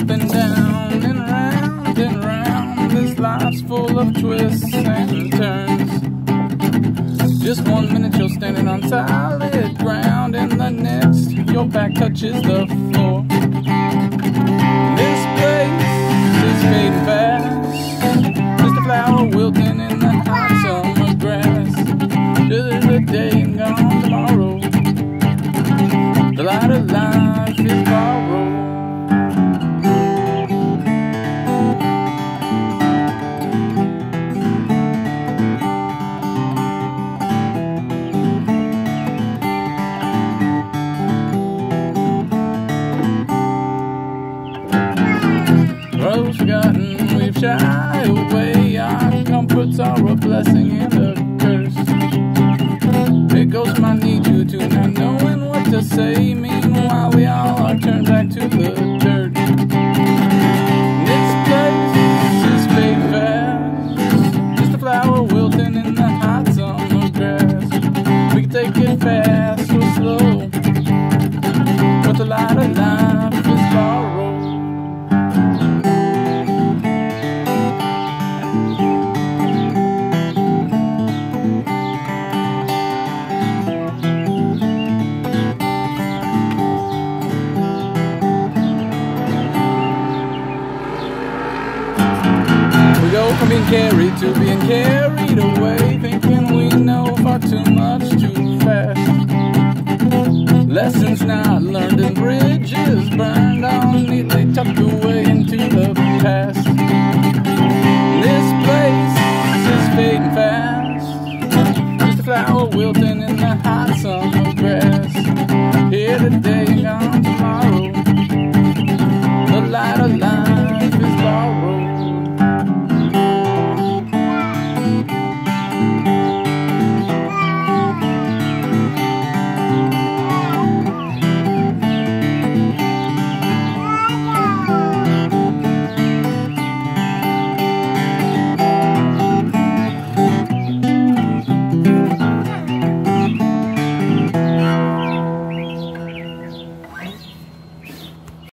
and down and round and round. This life's full of twists and turns. Just one minute you're standing on solid ground, and the next your back touches the floor. Shy away. Our comforts are a blessing and a curse. It goes I need you to not knowing what to say. Being carried to being carried away, thinking we know far too much too fast. Lessons not learned and bridges burned on, neatly tucked away into the past. This place is fading fast, just a flower wilting in the hot summer grass. Here today, gone